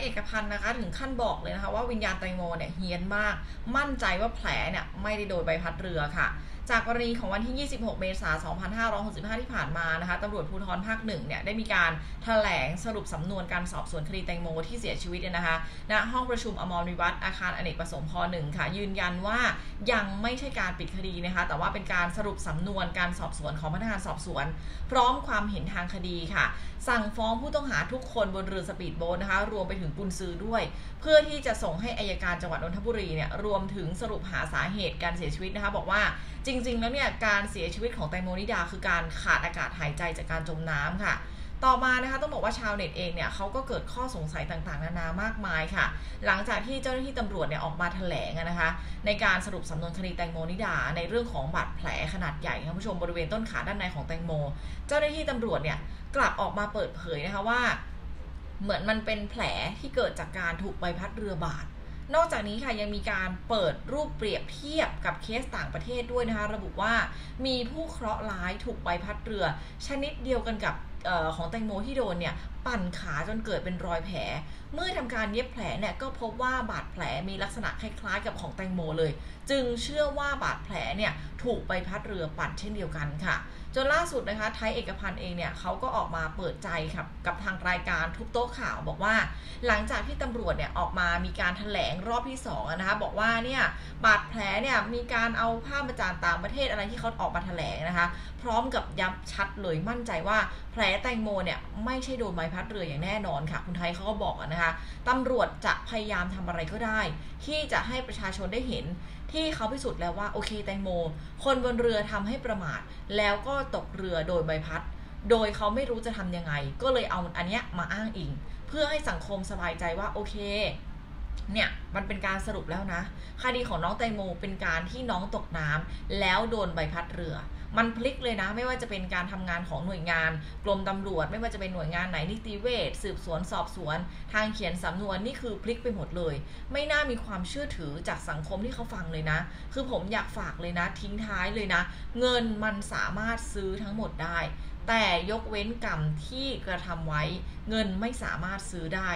เอกพันธ์นะคะ ถึงขั้นบอกเลยนะคะว่าวิญญาณแตงโมเนี่ยเฮี้ยนมาก มั่นใจว่าแผลเนี่ยไม่ได้โดยใบพัดเรือค่ะ จากกรณีของวันที่ 26 เมษายน 2565 ที่ผ่านมานะคะตำรวจภูธรภาคหนึ่งเนี่ยได้มีการแถลงสรุปสำนวนการสอบสวนคดีแตงโมที่เสียชีวิตเนี่ยนะคะณห้องประชุมอมรวิวัฒน์อาคารอเนกประสงค์พหนึ่งค่ะ ยืนยันว่ายังไม่ใช่การปิดคดีนะคะ แต่ว่าเป็นการสรุปสำนวนการสอบสวนของพนักงานสอบสวน พร้อมความเห็นทางคดีค่ะ สั่งฟ้องผู้ต้องหาทุกคนบนเรือสปีดโบ๊ทนะคะ รวมไปถึงกุญซือด้วย เพื่อที่จะส่งให้อายการจังหวัดนนทบุรีเนี่ยรวมถึงสรุปหาสาเหตุการเสียชีวิตนะคะ บอกว่าจริง ๆ แล้วเนี่ยการเสียชีวิตของแตงโมนิดา คือการขาดอากาศหายใจจากการจมน้ำค่ะต่อมานะคะต้องบอกว่าชาวเน็ตเองเนี่ยเขาก็เกิดข้อสงสัยต่างๆ นานามากมายค่ะ หลังจากที่เจ้าหน้าที่ตำรวจเนี่ยออกมาแถลงนะคะ ในการสรุปสำนวนคดีแตงโมนิดา ในเรื่องของบาดแผลขนาดใหญ่คุณผู้ชมบริเวณต้นขาด้านในของแตงโม เจ้าหน้าที่ตำรวจเนี่ยกลับออกมาเปิดเผยนะคะว่า เหมือนมันเป็นแผลที่เกิดจากการถูกใบพัดเรือบาด นอกจากนี้ค่ะยังมีการเปิดรูปเปรียบเทียบกับเคสต่างประเทศด้วยนะคะ ระบุว่ามีผู้เคราะห์ร้ายถูกใบพัดเรือ ชนิดเดียวกันกับ ออของแตงโมที่โดนเนี่ยปั่นขาจนเกิดเป็นรอยแผล เมื่อทำการเย็บแผลเนี่ยก็พบว่าบาดแผลมีลักษณะคล้ายๆกับของแตงโมเลย จึงเชื่อว่าบาดแผลเนี่ยถูกใบพัดเรือปั่นเช่นเดียวกันค่ะ จนล่าสุดนะคะไทยเอกพันธ์เองเนี่ยเขาก็ออกมาเปิดใจครับกับทางรายการทุกโต๊ะข่าวบอกว่า หลังจากที่ตำรวจเนี่ยออกมามีการถแถลงรอบที่2นะคะบอกว่าเนี่ยบาดแผลเนี่ยมีการเอาภาพมาจากต่างประเทศอะไรที่เขาออกมาถแถลงนะคะ พร้อมกับย้ำชัดเลยมั่นใจว่าแผลแตงโมเนี่ย ไม่ใช่โดนใบพัดเรืออย่างแน่นอนค่ะ คุณไทยเขาก็บอกนะคะตำรวจจะพยายามทำอะไรก็ได้ ที่จะให้ประชาชนได้เห็นที่เขาพิสูจน์แล้วว่าโอเคแตงโม คนบนเรือทำให้ประมาท แล้วก็ตกเรือโดยใบพัด โดยเขาไม่รู้จะทำยังไง ก็เลยเอาอันเนี้ยมาอ้างอิง เพื่อให้สังคมสบายใจว่าโอเค เนี่ยมันเป็นการสรุปแล้วนะ คดีของน้องแตงโมเป็นการที่น้องตกน้ำแล้วโดนใบพัดเรือ มันพลิกเลยนะ ไม่ว่าจะเป็นการทำงานของหน่วยงาน กรมตำรวจ ไม่ว่าจะเป็นหน่วยงานไหนนิติเวชสืบสวนสอบสวน ทางเขียนสำนวนนี่คือพลิกไปหมดเลย ไม่น่ามีความเชื่อถือจากสังคมที่เขาฟังเลยนะ คือผมอยากฝากเลยนะ ทิ้งท้ายเลยนะ เงินมันสามารถซื้อทั้งหมดได้แต่ยกเว้นกรรมที่กระทำไว้ เงินไม่สามารถซื้อได้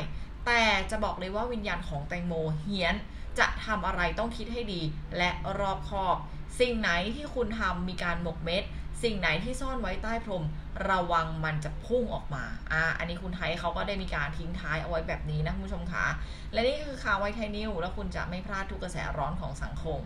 แต่จะบอกเลยว่าวิญญาณของแตงโมเฮียนจะทำอะไรต้องคิดให้ดีและรอบคอบ สิ่งไหนที่คุณทำมีการหมกเม็ด สิ่งไหนที่ซ่อนไว้ใต้พรม ระวังมันจะพุ่งออกมาอ่าอันนี้คุณไทยเขาก็ได้มีการทิ้งท้ายเอาไว้แบบนี้นะคุณผู้ชมคะและนี่คือข่าวไวไทยนิวแล้วคุณจะไม่พลาดทุกกระแสร้อนของสังคม